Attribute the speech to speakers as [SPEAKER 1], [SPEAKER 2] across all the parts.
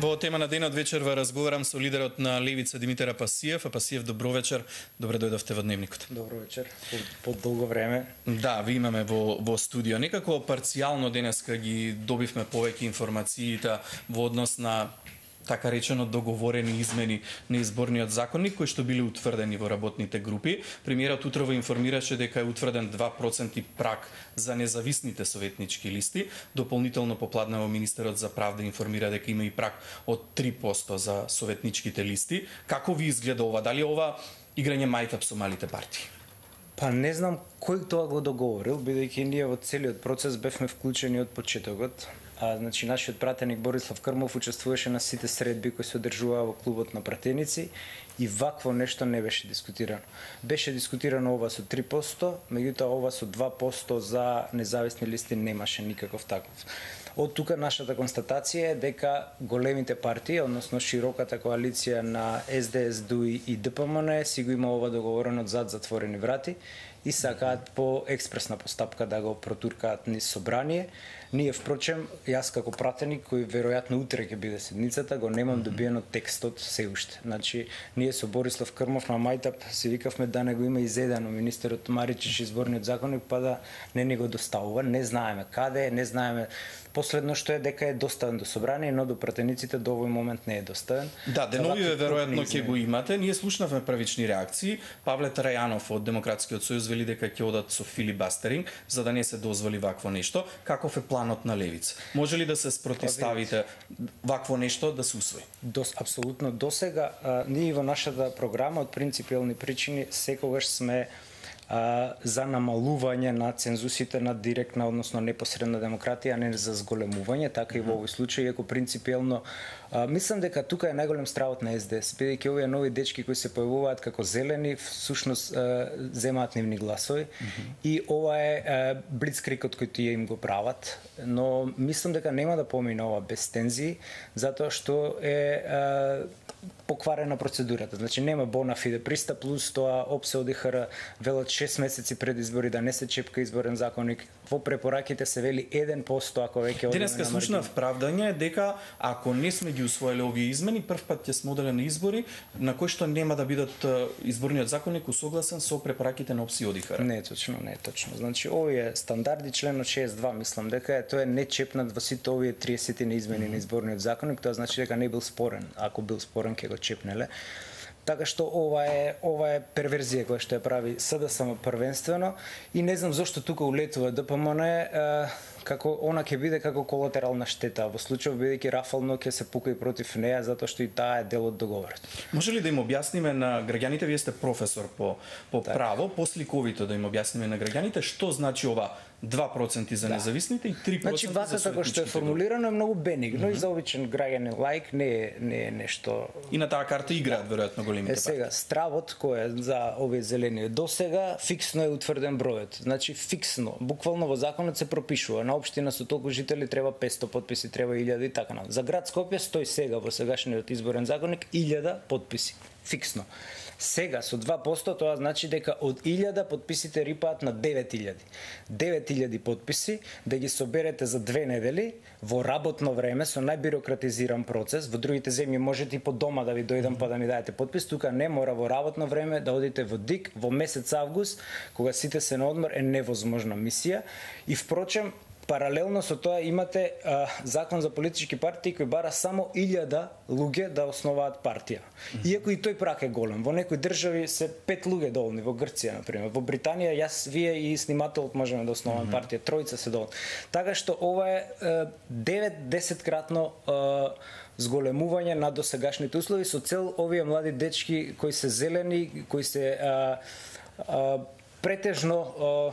[SPEAKER 1] Во тема на денот вечерва разговарам со лидерот на Левица Димитар Апасиев. Апасиев, добро вечер. Добре дојдовте во дневникот.
[SPEAKER 2] Добро вечер. По, по долго време.
[SPEAKER 1] Да, ви имаме во во студио. Некако парцијално денеска ги добивме повеќе информациите во однос на така речено договорени измени на изборниот законник кои што биле утврдени во работните групи. Премиерот утрово информираше дека е утврден 2% прак за независните советнички листи. Дополнително попладнава министерот за правда информира дека има и прак од 3% за советничките листи. Како ви изгледа ова? Дали ова играње мајтап со малите партии?
[SPEAKER 2] Па не знам кој тоа го договорил, бидејќи ние во целиот процес бевме вклучени од почетокот. А, значи, нашиот пратеник Борислав Крмов учествуваше на сите средби кои се одржуваа во клубот на пратеници и вакво нешто не беше дискутирано. Беше дискутирано ова со 3%, меѓутоа ова со 2% за независни листи немаше никаков таков. Од тука нашата констатација е дека големите партии, односно широката коалиција на СДС, ДУИ и ДПМН си го има ова договорено зад затворени врати и сакаат по експресна постапка да го протуркаат низ собрание. Ние, впрочем, јас како пратеник, кој веројатно утре ќе биде седницата, го немам добиено текстот се уште. Значи, ние со Борислав Крмов на Мајтап се викавме да не го има изедено министерот Маричиш изборниот законник, па да не ни го доставува. Не знаеме каде, не знаеме Последно што е дека е доставен до собрание, но до пратениците до овој момент не е доставен.
[SPEAKER 1] Да, деновиве веројатно ќе го имате. Ние слушнавме првични реакции. Павле Трајанов од Демократскиот сојуз вели дека ќе одат со филибастеринг за да не се дозволи вакво нешто. Каков е планот на левица? Може ли да се спротиставите вакво нешто да се усвои?
[SPEAKER 2] Дос, апсолутно. Досега ние во нашата програма од принципиални причини секогаш сме за намалување на цензусите на директна, односно непосредна демократија, а не за зголемување, така и во овој случај, иако принципиелно мислам дека тука е најголем стравот на СДС, бидејќи овие нови дечки кои се појавуваат како зелени, всушност земаат нивни гласови mm -hmm. и ова е блицкрикот кој тие им го прават, но мислам дека нема да помине ова без тензии, затоа што е покварена процедурата. Значи нема бона фиде приста плюс тоа ОПСЕ ОДИХР велат 6 месеци пред избори да не се чепка изборен законник. Во препораките се вели 1% ако веќе
[SPEAKER 1] Денеска слушнав правдање дека ако не сме ги усвоиле овие измени, прв пат ќе сме на избори на кои што нема да бидат изборниот законник усогласен со препораките на ОПСЕ ОДИХР.
[SPEAKER 2] Не е точно, не е точно. Значи овие стандарди членот 62 мислам дека е тоа е не чепнат во сите овие 30 на измени на изборниот законник, тоа значи дека не бил спорен. Ако бил спорен ќе го чепнеле. Така што ова е ова е перверзија која што ја прави СДСМ првенствено и не знам зошто тука улетува ДПМН како она ќе биде како колатерална штета во случај бидејќи Рафално ќе се пука и против неа затоа што и таа е дел од договорот.
[SPEAKER 1] Може ли да им објасниме на граѓаните, вие сте професор по по так. право, посликовито да им објасниме на граѓаните што значи ова 2% за да. независните и 3%
[SPEAKER 2] значи, вака
[SPEAKER 1] за
[SPEAKER 2] како што е формулирано е многу бенигно mm -hmm. и за обичен граѓанин лайк не е не е нешто
[SPEAKER 1] И на таа карта играат да. веројатно големите
[SPEAKER 2] Е сега стравот кој е за овие зелени до сега фиксно е утврден бројот. Значи фиксно, буквално во законот се пропишува на општина со толку жители треба 500 подписи, треба 1000 и така на. За град Скопје стои сега во сегашниот изборен законник 1000 подписи фиксно. Сега со 2% тоа значи дека од 1000 подписите рипаат на 9000. 9000 подписи да ги соберете за две недели во работно време со најбирократизиран процес. Во другите земји можете и по дома да ви дојдам па да ми дадете подпис, тука не мора во работно време да одите во ДИК во месец август кога сите се на одмор е невозможна мисија и впрочем Паралелно со тоа имате а, закон за политички партии кој бара само 1000 луѓе да основаат партија. Иако и тој прак е голем. Во некои држави се пет луѓе доволни, во Грција на пример. Во Британија јас вие и снимателот можеме да основаме партија, тројца се доволни. Така што ова е 9-10 кратно зголемување на досегашните услови со цел овие млади дечки кои се зелени, кои се а, а, претежно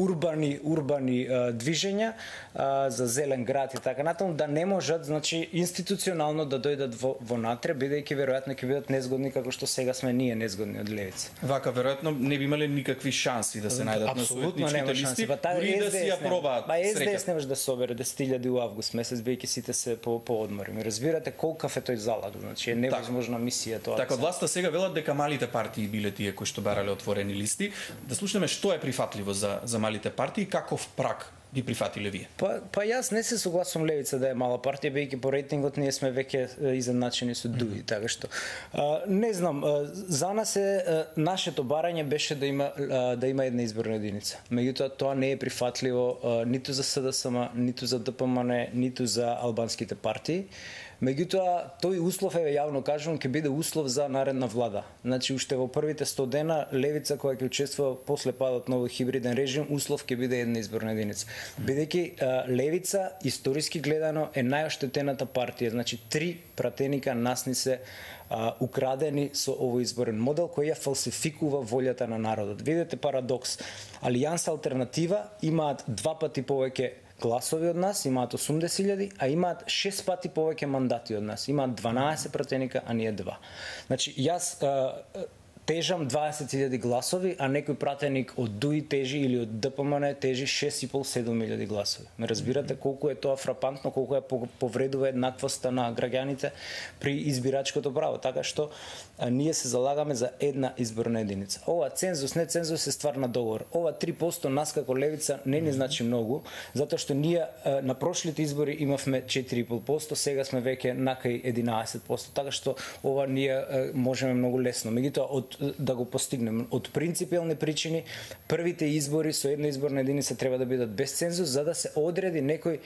[SPEAKER 2] урбани урбани а, движења а, за зелен град и така натаму да не можат значи институционално да дојдат во, во натре бидејќи веројатно ќе бидат незгодни како што сега сме ние незгодни од левица.
[SPEAKER 1] Вака веројатно не би имале никакви шанси да се најдат на советничките листи, па таа дури да си ја пробаат.
[SPEAKER 2] Па СДС не може да собере 10.000 у август месец бидејќи сите се по по одмори. Ми разбирате колкав е тој залаг, значи е невозможна мисија тоа.
[SPEAKER 1] Така власта сега велат дека малите партии биле тие кои што барале отворени листи. Да слушнеме што е прифатливо за за малите партии, каков прак би прифатиле вие?
[SPEAKER 2] Па, па јас не се согласувам Левица да е мала партија, бидејќи по рейтингот ние сме веќе изедначени со Дуи, mm -hmm. така што а, не знам, а, за нас е а, нашето барање беше да има а, да има една изборна единица. Меѓутоа тоа не е прифатливо а, ниту за СДСМ, ниту за ДПМН, ниту за албанските партии. Меѓутоа, тој услов, еве јавно кажувам, ќе биде услов за наредна влада. Значи, уште во првите 100 дена, Левица која ќе учествува после падот на овој хибриден режим, услов ќе биде една изборна единица. Бидејќи Левица, историски гледано, е најоштетената партија. Значи, три пратеника нас ни се а, украдени со овој изборен модел кој ја фалсификува волјата на народот. Видете парадокс. Алијанс Алтернатива имаат два пати повеќе гласови од нас, имаат 80.000, а имаат 6 пати повеќе мандати од нас. Имаат 12 пратеника, а ние 2. Значи, јас тежам 20.000 гласови, а некој пратеник од ДУИ тежи или од ДПМН тежи 6.500 гласови. Ме разбирате колку е тоа фрапантно, колку е повредува еднаквоста на граѓаните при избирачкото право. Така што а, ние се залагаме за една изборна единица. Ова цензус, не цензус е ствар на договор. Ова 3% нас како левица не ни значи многу, затоа што ние а, на прошлите избори имавме 4,5%, сега сме веќе накај 11%, така што ова ние а, можеме многу лесно. Меѓутоа од да го постигнеме. Од принципиални причини, првите избори со една изборна единица треба да бидат без цензус, за да се одреди некој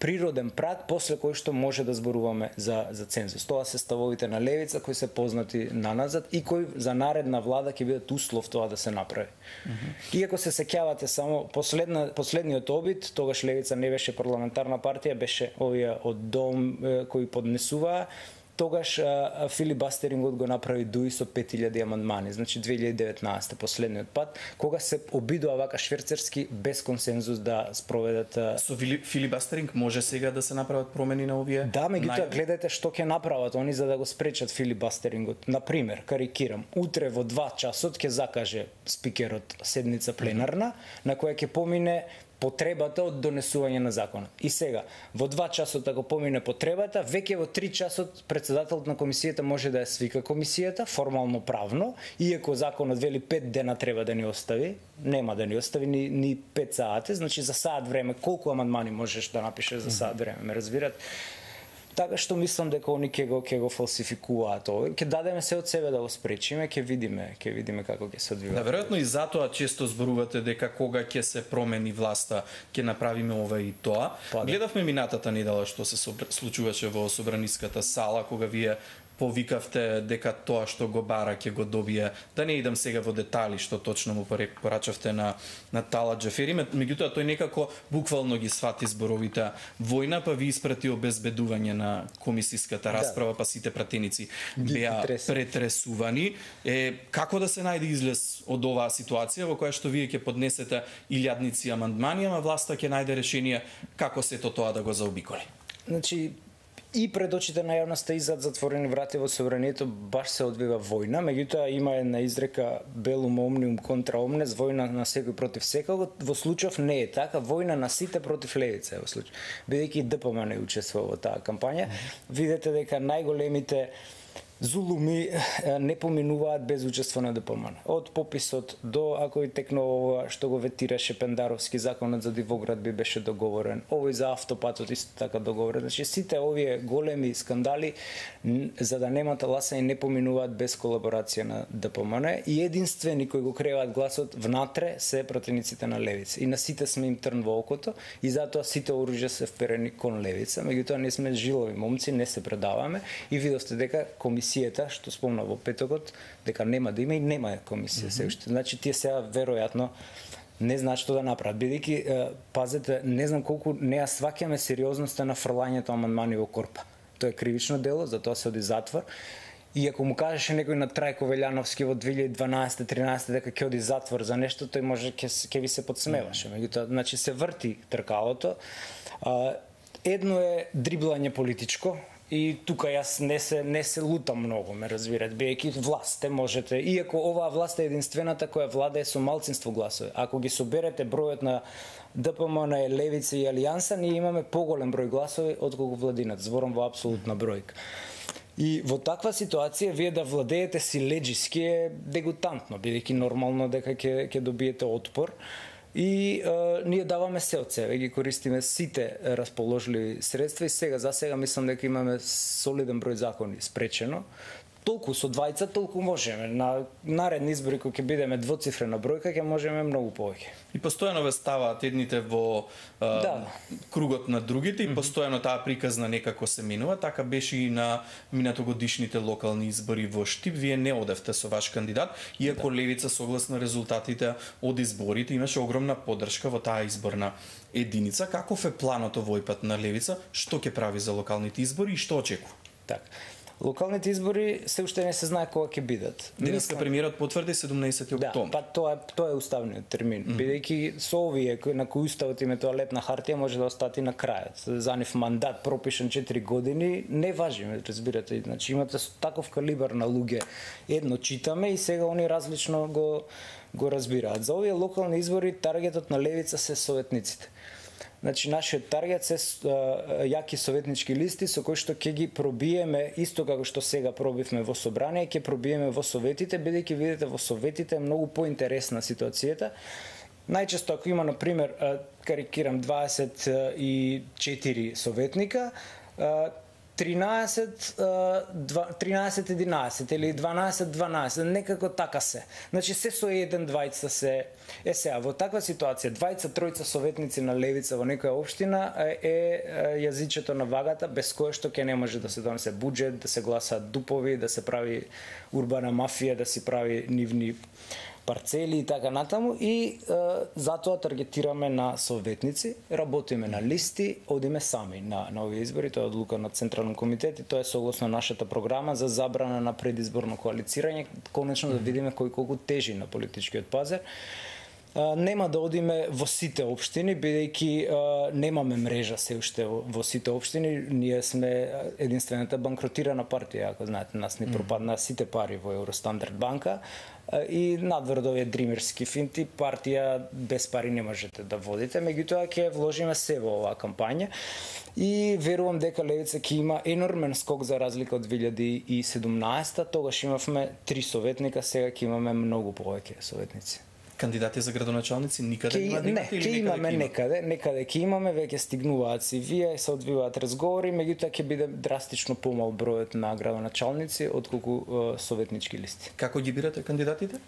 [SPEAKER 2] природен праг после кој што може да зборуваме за за цензус. Тоа се ставовите на левица кои се познати на назад и кои за наредна влада ќе бидат услов тоа да се направи. Mm -hmm. Иако се сеќавате само последна последниот обид, тогаш левица не беше парламентарна партија, беше овие од дом кои поднесуваа тогаш филибастерингот го направи Дуи со 5000 амандмани, значи 2019 последниот пат, кога се обидува вака шверцерски без консензус да спроведат
[SPEAKER 1] Со филибастеринг може сега да се направат промени на овие
[SPEAKER 2] Да, меѓутоа нај... гледате што ќе направат они за да го спречат филибастерингот. На пример, карикирам, утре во 2 часот ќе закаже спикерот седница пленарна mm -hmm. на која ќе помине потребата од донесување на закона. И сега, во два часот ако да помине потребата, веќе во три часот председателот на комисијата може да ја свика комисијата, формално правно, иако законот вели пет дена треба да ни остави, нема да ни остави ни, ни пет сати, значи за саат време, колку амандмани можеш да напишеш за саат време, ме разбират? Така што мислам дека они ќе го ќе го фалсификуваат ова. Ќе дадеме се од себе да го спречиме, ќе видиме, ќе видиме како ќе се одвива.
[SPEAKER 1] Да, веројатно и затоа често зборувате дека кога ќе се промени власта, ќе направиме ова и тоа. Па, да. Гледавме минатата недела што се случуваше во собраниската сала кога вие повикавте дека тоа што го бара ќе го добие. Да не идам сега во детали што точно му порачавте на на Тала Џафери, меѓутоа тој некако буквално ги свати зборовите војна, па ви испрати обезбедување на комисиската да. расправа, да. па сите пратеници беа претресувани. Е, како да се најде излез од оваа ситуација во која што вие ќе поднесете илјадници амандмани, ама власта ќе најде решение како сето тоа да го заобиколи?
[SPEAKER 2] Значи, и пред очите на јавноста и зад затворени врати во собранието баш се одвива војна, меѓутоа има една изрека белум омниум контра омнес, војна на секој против секого. Во случајов не е така, војна на сите против левица е во случај. Бидејќи ДПМ не учествува во таа кампања, видете дека најголемите зулуми не поминуваат без учество на ДПМН. Од пописот до ако и текно што го ветираше Пендаровски законот за дивоград би беше договорен. Овој за автопатот исто така договорен. Значи сите овие големи скандали за да нема таласа и не поминуваат без колаборација на ДПМН и единствени кои го креваат гласот внатре се противниците на левица. И на сите сме им трн во окото и затоа сите оружја се вперени кон левица. Меѓутоа не сме жилови момци, не се предаваме и видовте дека комисија комисијата што спомна во петокот дека нема да има и нема комисија mm -hmm. се уште. Значи тие сега веројатно не знаат што да направат. Бидејќи пазете, не знам колку не ја сваќаме сериозноста на фрлањето амандмани во корпа. Тоа е кривично дело, затоа се оди затвор. И ако му кажеше некој на Трајко Велјановски во 2012-13 дека ќе оди затвор за нешто, тој може ќе ќе ви се подсмеваше. Меѓутоа, значи се врти тркалото. А, едно е дриблање политичко, И тука јас не се не се лутам многу, ме разбират, бидејќи власт можете, иако оваа власт е единствената која владае со малцинство гласови. Ако ги соберете бројот на ДПМ на Левица и Алијанса, ние имаме поголем број гласови од кога владинат, зборам во апсолутна бројка. И во таква ситуација вие да владеете си леджиски е дегутантно, бидејќи нормално дека ќе ќе добиете отпор и е, ние даваме се од себе, ги користиме сите расположливи средства и сега за сега мислам дека имаме солиден број закони спречено толку со двајца толку можеме. На наредни избори кои ќе бидеме двоцифрена бројка ќе можеме многу повеќе.
[SPEAKER 1] И постојано ве ставаат едните во а,
[SPEAKER 2] Да.
[SPEAKER 1] кругот на другите и постојано таа приказна некако се минува, така беше и на минатогодишните локални избори во Штип. Вие не одевте со ваш кандидат, иако Левица согласно резултатите од изборите имаше огромна поддршка во таа изборна единица. Каков е планот овој пат на Левица? Што ќе прави за локалните избори и што очекува?
[SPEAKER 2] Так. Локалните избори се уште не се знае кога ќе бидат.
[SPEAKER 1] Денеска премиерот потврди 17
[SPEAKER 2] Да,
[SPEAKER 1] октомври.
[SPEAKER 2] па тоа е тоа е уставниот термин. Mm -hmm. Бидејќи со овие на кои уставот им е тоалетна хартија може да остати на крајот. За нив мандат пропишан 4 години не важи, разбирате. Значи имате таков калибар на луѓе. Едно читаме и сега они различно го го разбираат. За овие локални избори таргетот на левица се советниците. Значи нашиот таргет се а, јаки советнички листи со кои што ќе ги пробиеме исто како што сега пробивме во собрание, ќе пробиеме во советите, бидејќи видите во советите е многу поинтересна ситуацијата. Најчесто ако има на пример карикирам 24 советника, 13-11 или 12 12 некако така се. Значи се со еден двајца се е сега во таква ситуација двајца тројца советници на левица во некоја општина е, е е јазичето на вагата без кое што ќе не може да се донесе буџет, да се гласаат дупови, да се прави урбана мафија, да се прави нивни парцели и така натаму и е, затоа таргетираме на советници, работиме на листи, одиме сами на, на овие избори, тоа е одлука на Централен комитет и тоа е согласно нашата програма за забрана на предизборно коалицирање, конечно да видиме кој колку тежи на политичкиот пазар. Нема да одиме во сите општини, бидејќи немаме мрежа се уште во, сите општини. Ние сме единствената банкротирана партија, ако знаете, нас ни пропадна сите пари во Евростандард банка. И надвор од овие дримерски финти, партија без пари не можете да водите, меѓутоа ќе вложиме се во оваа кампања. И верувам дека Левица ќе има енормен скок за разлика од 2017 тогаш имавме три советника, сега ќе имаме многу повеќе советници.
[SPEAKER 1] Кандидати за градоначалници никаде
[SPEAKER 2] Ке,
[SPEAKER 1] нема да
[SPEAKER 2] не,
[SPEAKER 1] или некаде
[SPEAKER 2] имаме некаде, некаде ќе имаме, веќе стигнуваат си вие, се одвиваат разговори, меѓутоа ќе биде драстично помал бројот на градоначалници отколку е, советнички листи.
[SPEAKER 1] Како ги бирате кандидатите?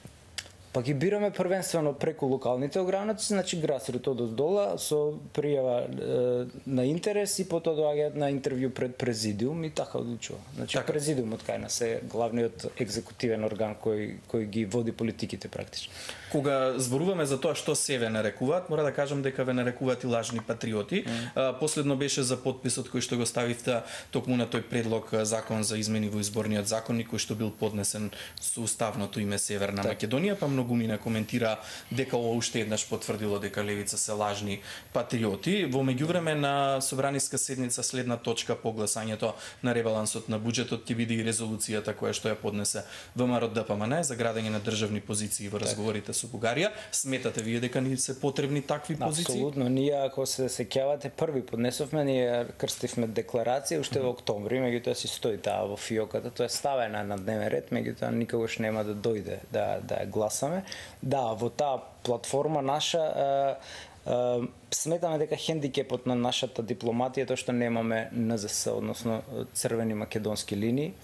[SPEAKER 2] Па ги бираме првенствено преку локалните ограници, значи грасрут од дола со пријава е, на интерес и потоа доаѓаат на интервју пред президиум и така одлучува. Значи
[SPEAKER 1] Така.
[SPEAKER 2] президиумот кај нас е главниот екзекутивен орган кој кој ги води политиките практично.
[SPEAKER 1] Кога зборуваме за тоа што се ве нарекуваат, мора да кажам дека ве нарекуваат и лажни патриоти. Mm. Последно беше за подписот кој што го ставивте токму на тој предлог закон за измени во изборниот законник кој што бил поднесен со уставното име Северна Македонија, па многумина коментира дека ова уште еднаш потврдило дека левица се лажни патриоти. Во меѓувреме на собраниска седница следна точка по гласањето на ребалансот на буџетот ќе биде и резолуцијата која што ја поднесе ВМРО ДПМН за градење на државни позиции во разговорите со Бугарија. Сметате вие дека ни се потребни такви позиции?
[SPEAKER 2] Апсолутно, ние ако се сеќавате први поднесовме, ние крстивме декларација уште во октомври, меѓутоа си стои таа во фиоката, тоа е ставена на дневен ред, меѓутоа никогаш нема да дојде да да ја гласаме. Да, во таа платформа наша е, е, сметаме дека хендикепот на нашата дипломатија е тоа што немаме НЗС, односно црвени македонски линии.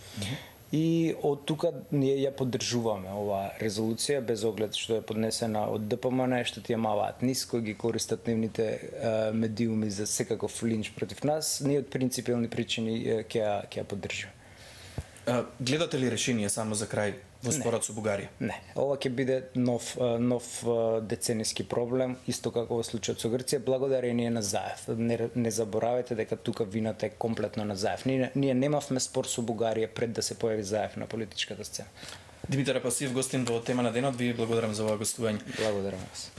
[SPEAKER 2] И од тука ние ја поддржуваме оваа резолуција без оглед што е поднесена од ДПМН, што ти ја маваат ниско, ги користат нивните е, медиуми за секаков линч против нас, ние од принципиални причини ќе ја ќе ја поддржуваме.
[SPEAKER 1] Гледате ли решение само за крај во спорот со Бугарија?
[SPEAKER 2] Не, ова ќе биде нов нов децениски проблем, исто како во случајот со Грција, благодарение на Заев. Не, не заборавајте дека тука вината е комплетно на Заев. Ние, ние немавме спор со Бугарија пред да се појави Заев на политичката сцена.
[SPEAKER 1] Димитар Апасиев, гостин во тема на денот, ви благодарам за ова гостување.
[SPEAKER 2] Благодарам вас.